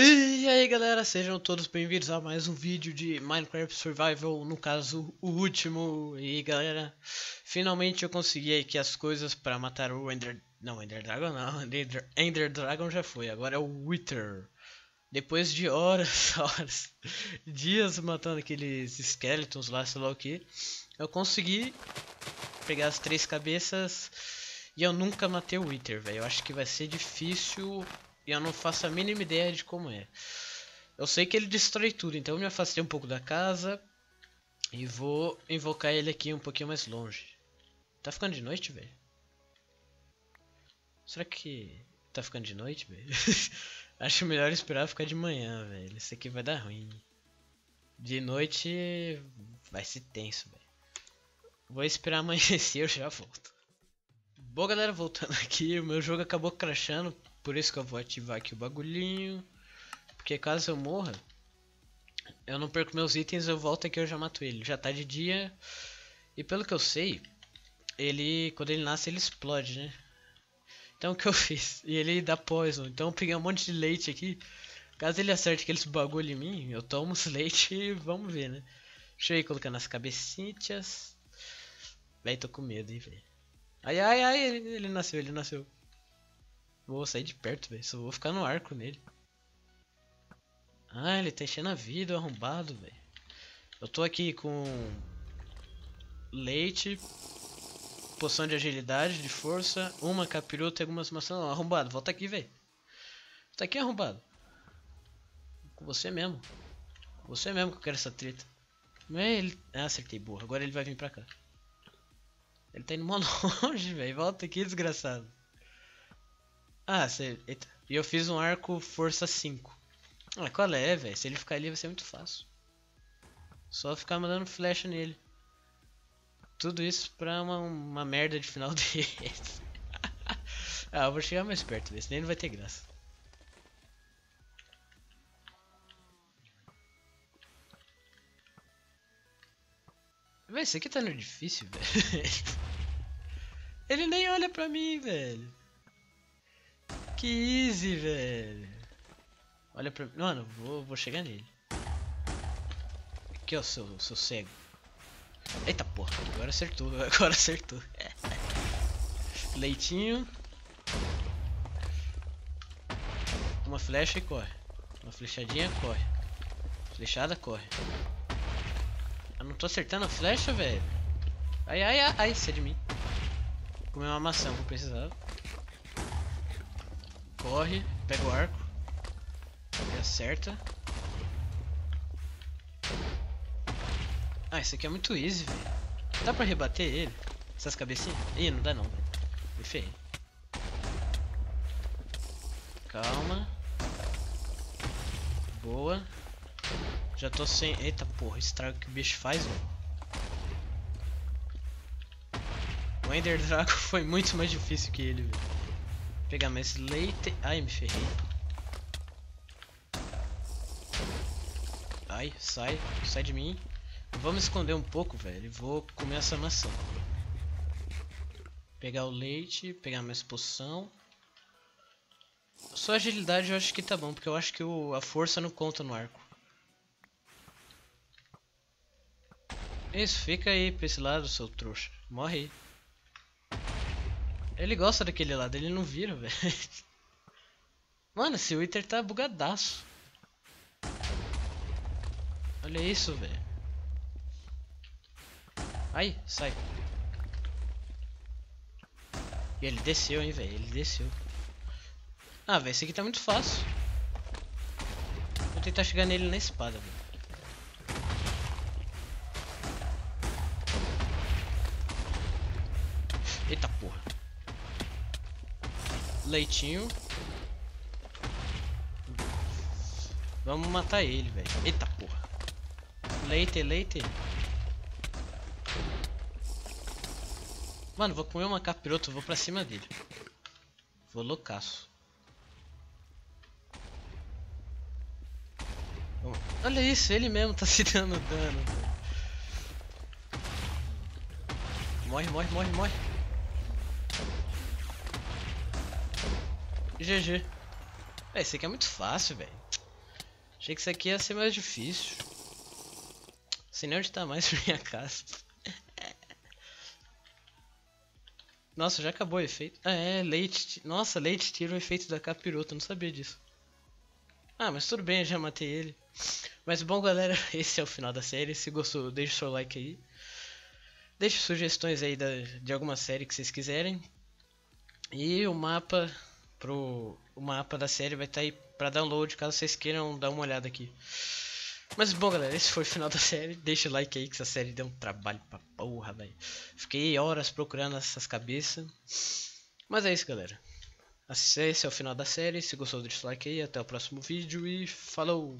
E aí galera, sejam todos bem-vindos a mais um vídeo de Minecraft Survival, no caso o último. E galera, finalmente eu consegui aqui as coisas para matar o Ender... Não, Ender Dragon não, Ender, Ender Dragon já foi, agora é o Wither. Depois de horas, horas, dias matando aqueles skeletons lá, sei lá o que, eu consegui pegar as três cabeças e eu nunca matei o Wither, velho. Eu acho que vai ser difícil e eu não faço a mínima ideia de como é. Eu sei que ele destrói tudo, então eu me afastei um pouco da casa. E vou invocar ele aqui um pouquinho mais longe. Tá ficando de noite, velho? Será que tá ficando de noite, velho? Acho melhor esperar ficar de manhã, velho. Isso aqui vai dar ruim. De noite vai ser tenso, velho. Vou esperar amanhecer, eu já volto. Bom, galera, voltando aqui, o meu jogo acabou crashando por isso que eu vou ativar aqui o bagulhinho. Porque caso eu morra, eu não perco meus itens, eu volto aqui eu já mato ele. Já tá de dia. E pelo que eu sei, ele quando ele nasce ele explode, né? Então o que eu fiz? E ele dá poison. Então eu peguei um monte de leite aqui. Caso ele acerte aqueles bagulho em mim, eu tomo os leite e vamos ver, né? Deixa eu ir colocando as cabecinhas. Véi, tô com medo, hein, velho. Ai, ai, ai, ele, ele nasceu, ele nasceu. Vou sair de perto, velho. Só vou ficar no arco nele. Ah, ele tá enchendo a vida, arrombado, velho. Eu tô aqui com leite, poção de agilidade, de força, uma capiruta e algumas maçãs. Arrombado, volta aqui, velho. Tá aqui, arrombado. Com você mesmo. Com você mesmo que eu quero essa treta. Não é ele. Ah, acertei, burro. Agora ele vai vir pra cá. Ele tá indo mal longe, velho. Volta aqui, desgraçado. Ah, você... E eu fiz um arco força 5. Ah, qual é, velho? Se ele ficar ali vai ser muito fácil. Só ficar mandando flecha nele. Tudo isso pra uma, uma merda de final dele. ah, eu vou chegar mais perto, véio, senão não vai ter graça. Véi, isso aqui tá no difícil, velho. Ele nem olha pra mim, velho. Que easy, velho. Olha pra mim. Mano, vou, vou chegar nele. Aqui, ó, seu, seu cego. Eita porra, agora acertou, agora acertou. Leitinho. Uma flecha e corre. Uma flechadinha, corre. Flechada, corre. Eu não tô acertando a flecha, velho. Ai, ai, ai, ai, sai de mim. Comer uma maçã, vou precisar. Corre, pega o arco. E acerta. Ah, esse aqui é muito easy, velho. Dá pra rebater ele? Essas cabecinhas? Ih, não dá não, velho. Ferrei. Calma. Boa. Já tô sem... Eita porra, estrago que o bicho faz, velho. O Ender Dragon foi muito mais difícil que ele, velho. Pegar mais leite. Ai, me ferrei. Ai, sai. Sai de mim. Vamos esconder um pouco, velho. Vou comer essa maçã. Pegar o leite, pegar mais poção. Só agilidade eu acho que tá bom, porque eu acho que o, a força não conta no arco. Isso, fica aí pra esse lado, seu trouxa. Morre aí. Ele gosta daquele lado, ele não vira, velho. Mano, esse Wither tá bugadaço. Olha isso, velho. Ai, sai. E ele desceu, hein, velho. Ele desceu. Ah, velho, esse aqui tá muito fácil. Vou tentar chegar nele na espada, velho. Eita porra. Leitinho. Vamos matar ele, velho. Eita porra. Leite, leite. Mano, vou comer uma capiroto, vou pra cima dele. Vou loucaço. Olha isso, ele mesmo tá se dando dano. Morre, morre, morre, morre. GG. É, esse aqui é muito fácil, velho. Achei que isso aqui ia ser mais difícil. Sei nem onde tá mais minha casa. Nossa, já acabou o efeito. Ah, é, leite. Nossa, leite tira o efeito da capirota, não sabia disso. Ah, mas tudo bem, já matei ele. Mas bom, galera, esse é o final da série. Se gostou, deixe seu like aí. Deixe sugestões aí da, de alguma série que vocês quiserem. E o mapa pro o mapa da série vai estar tá aí para download caso vocês queiram dar uma olhada aqui. Mas bom, galera, esse foi o final da série. Deixa o like aí que essa série deu um trabalho pra porra, velho. Fiquei horas procurando essas cabeças. Mas é isso, galera. Esse é o final da série. Se gostou, deixa o like aí. Até o próximo vídeo e falou!